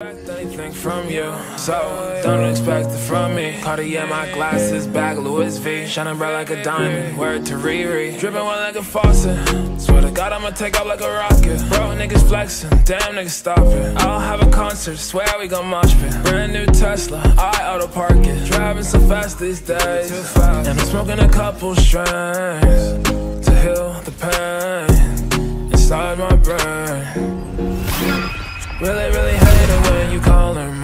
anything from you, so don't expect it from me. Cartier, my glasses, back, Louis V, shining bright like a diamond. Word to Riri, dripping one like a faucet. Swear to God, I'ma take off like a rocket. Bro, niggas flexing, damn niggas stop it. I'll have a concert, swear we gon' mosh pit. Brand new Tesla, I auto park it. Driving so fast these days, and I'm smoking a couple strands to heal the pain inside my brain. Really, really matter where you call her